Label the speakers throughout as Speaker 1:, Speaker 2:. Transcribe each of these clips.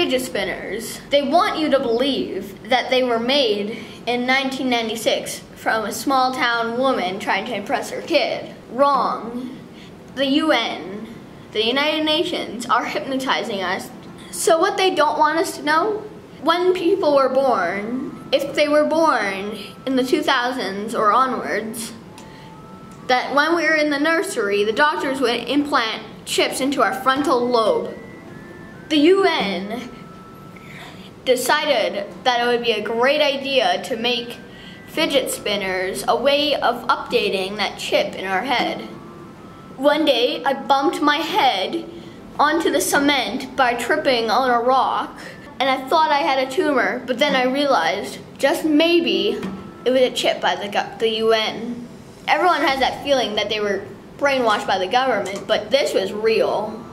Speaker 1: fidget spinners. They want you to believe that they were made in 1996 from a small town woman trying to impress her kid. Wrong. The UN, the United Nations, are hypnotizing us. So, what they don't want us to know? When people were born, if they were born in the 2000s or onwards, that when we were in the nursery, the doctors would implant chips into our frontal lobe the UN decided that it would be a great idea to make fidget spinners a way of updating that chip in our head. One day, I bumped my head onto the cement by tripping on a rock, and I thought I had a tumor, but then I realized just maybe it was a chip by the, the UN. Everyone has that feeling that they were brainwashed by the government, but this was real.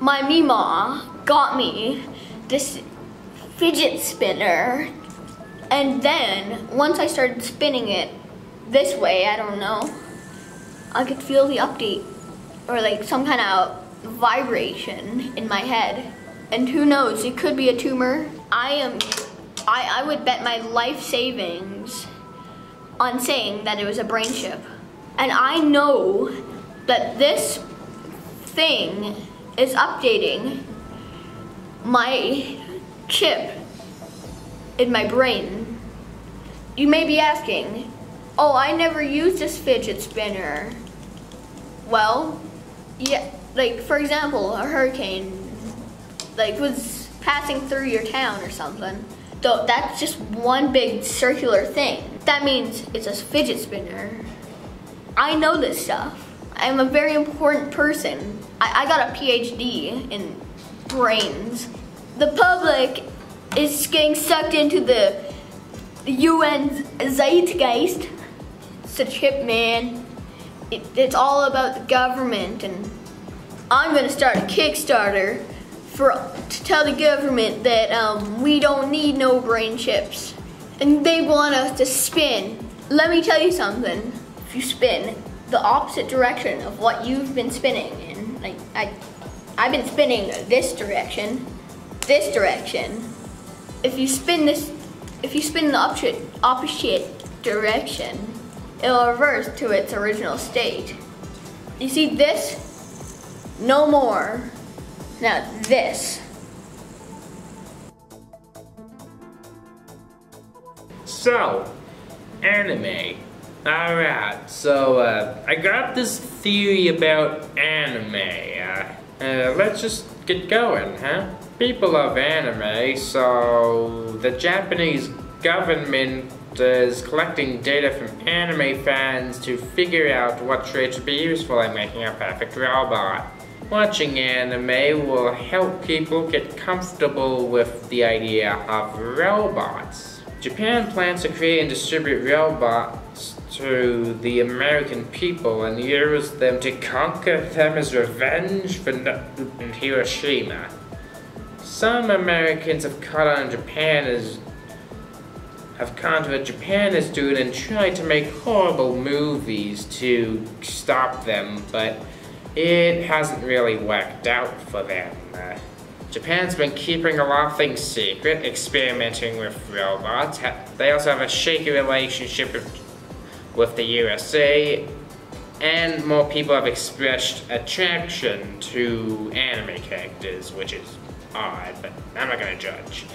Speaker 1: My Mima got me this fidget spinner. And then once I started spinning it this way, I don't know, I could feel the update or like some kind of vibration in my head. And who knows, it could be a tumor. I am, I, I would bet my life savings on saying that it was a brain chip. And I know that this thing is updating my chip in my brain. You may be asking, oh, I never used this fidget spinner. Well, yeah, like for example, a hurricane like was passing through your town or something. So that's just one big circular thing. That means it's a fidget spinner. I know this stuff. I'm a very important person. I, I got a PhD in brains. The public is getting sucked into the UN zeitgeist. It's a chip, man. It, it's all about the government, and I'm gonna start a Kickstarter for to tell the government that um, we don't need no brain chips, and they want us to spin. Let me tell you something. If you spin the opposite direction of what you've been spinning in, like I I've been spinning this direction, this direction. If you spin this, if you spin the opposite, opposite direction, it'll reverse to its original state. You see this? No more. Now this.
Speaker 2: So, anime. Alright, so uh, I got this theory about anime. Uh, uh, let's just get going, huh? People love anime, so the Japanese government is collecting data from anime fans to figure out what traits would be useful in making a perfect robot. Watching anime will help people get comfortable with the idea of robots. Japan plans to create and distribute robots to the American people and use them to conquer them as revenge for Hiroshima. Some Americans have caught on Japan as have caught what Japan is doing and tried to make horrible movies to stop them, but it hasn't really worked out for them. Japan's been keeping a lot of things secret, experimenting with robots. They also have a shaky relationship with the USA, and more people have expressed attraction to anime characters, which is odd, but I'm not gonna judge.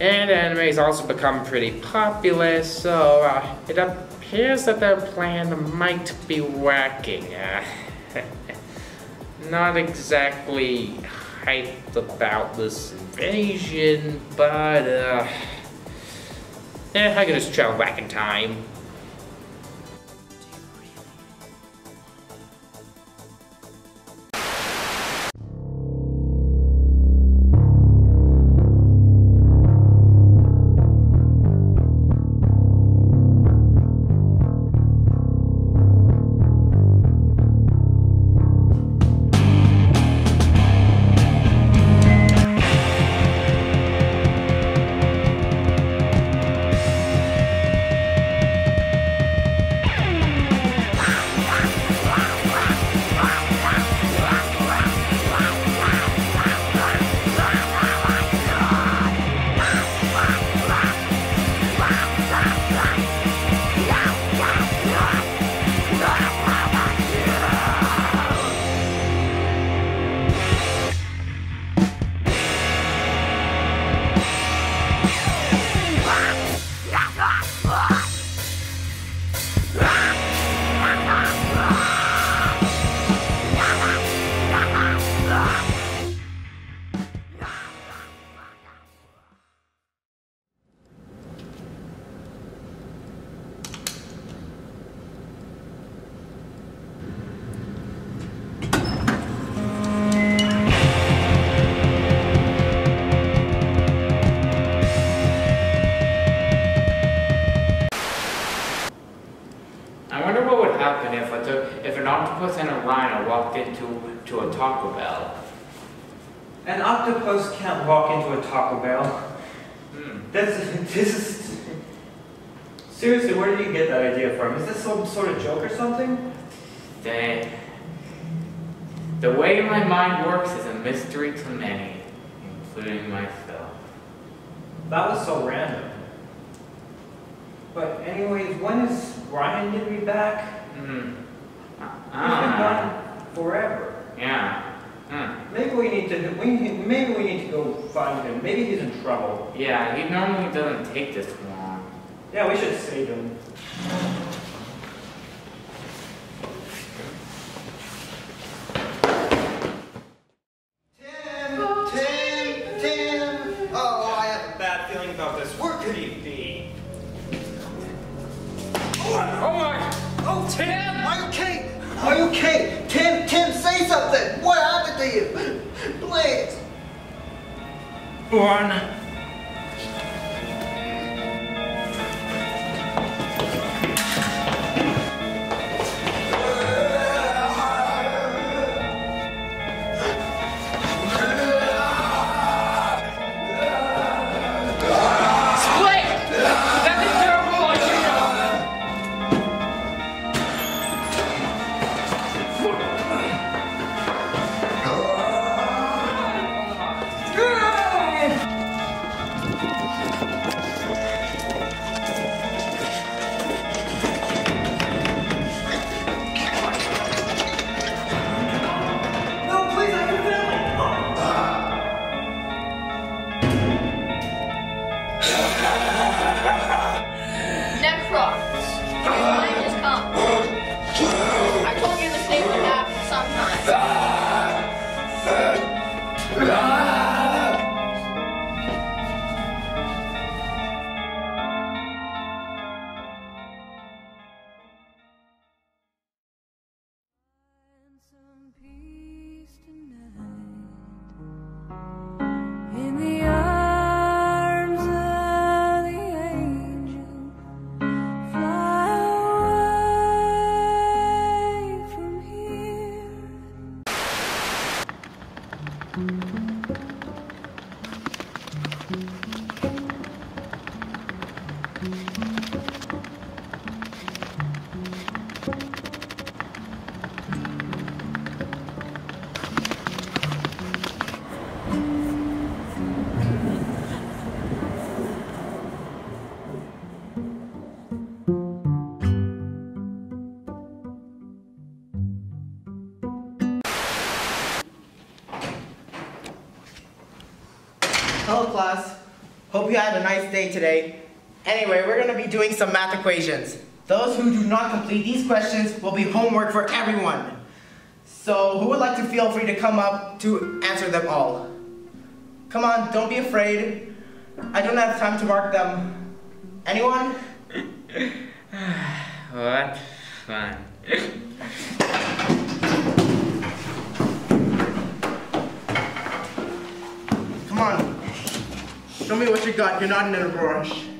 Speaker 2: And anime has also become pretty popular, so uh, it appears that their plan might be working. Uh, not exactly hyped about this invasion, but uh, yeah, I can just travel back in time.
Speaker 3: To a Taco Bell,
Speaker 4: An octopus can't walk into a Taco Bell.
Speaker 3: hmm,
Speaker 4: That's this is seriously. Where did you get that idea from? Is this some sort of joke or something?
Speaker 3: the, the way my mind works is a mystery to many, including myself.
Speaker 4: That was so random. But anyways, when is Ryan gonna be back?
Speaker 3: Hmm.
Speaker 4: He's been
Speaker 3: Ah,
Speaker 4: gone forever.
Speaker 3: Yeah. Hmm.
Speaker 4: Maybe we need to. We need- maybe we need to go find him. Maybe he's in trouble.
Speaker 3: Yeah, he normally doesn't take this long.
Speaker 4: Yeah, we should save him.
Speaker 5: Some Thank mm -hmm. you.
Speaker 6: Hello class. Hope you had a nice day today. Anyway, we're going to be doing some math equations. Those who do not complete these questions will be homework for everyone. So who would like to feel free to come up to answer them all? Come on, don't be afraid. I don't have time to mark them. Anyone?
Speaker 3: What? Fine.
Speaker 6: Come on. Show me what you got. You're not in a rush.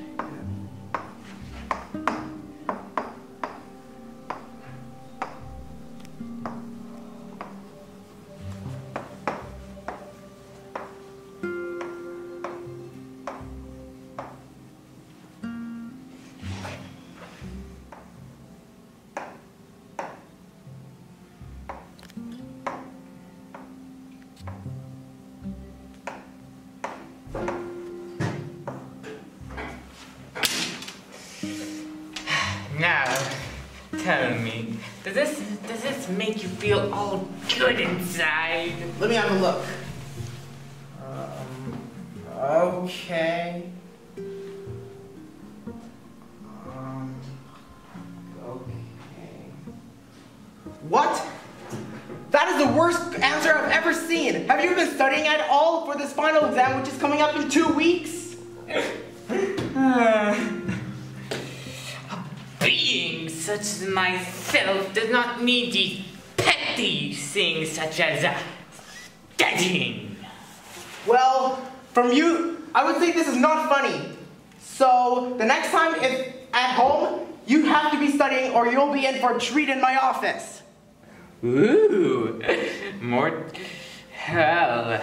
Speaker 3: Tell me, does this does this make you feel all good inside?
Speaker 6: Let me have a look. Um, okay. Um, okay. What? That is the worst answer I've ever seen. Have you been studying at all for this final exam, which is coming up in two weeks?
Speaker 3: Such as myself does not need these petty things such as uh, studying.
Speaker 6: Well, from you, I would say this is not funny. So the next time, if at home, You have to be studying or you'll be in for a treat in my office.
Speaker 3: Ooh, more. Well,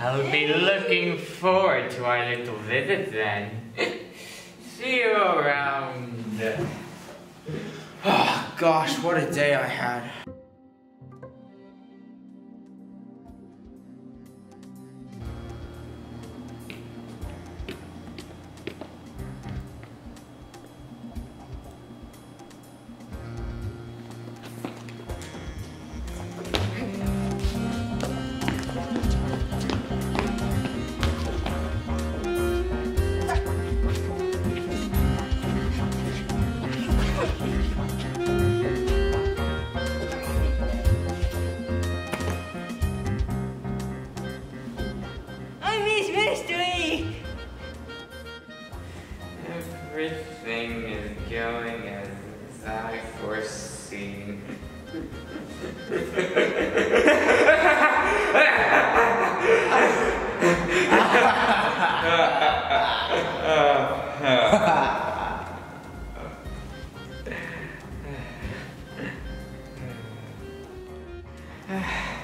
Speaker 3: I'll be looking forward to our little visit then. See you around.
Speaker 6: Oh, gosh, what a day I had.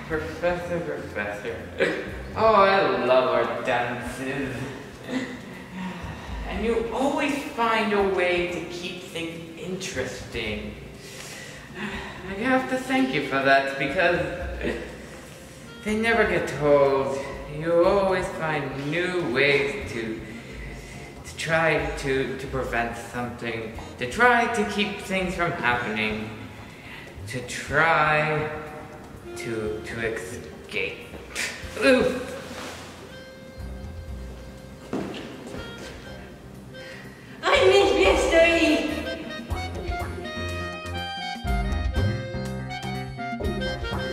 Speaker 3: Professor, Professor. Oh, I love our dances. And you always find a way to keep things interesting. I have to thank you for that because they never get told. You always find new ways to to try to, to prevent something, to try to keep things from happening, to try to to escape. Ooh.
Speaker 5: I miss mystery.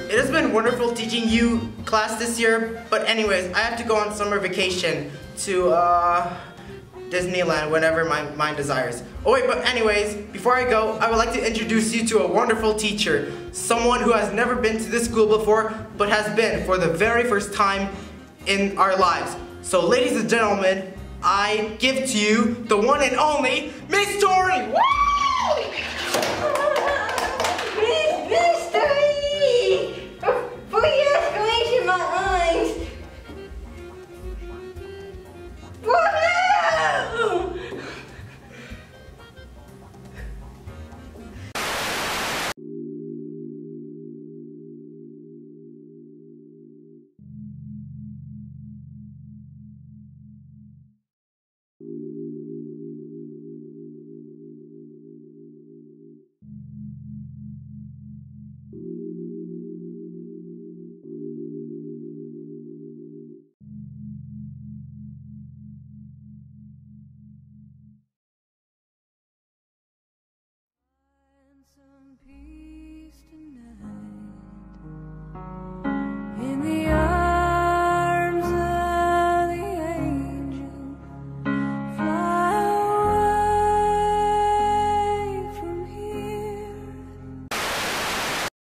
Speaker 6: It has been wonderful teaching you class this year, but anyways, I have to go on summer vacation to uh, Disneyland whenever my mind desires. Oh wait, but anyways, before I go, I would like to introduce you to a wonderful teacher, someone who has never been to this school before, but has been for the very first time in our lives. So ladies and gentlemen, I give to you the one and only Miss Tori! Woo!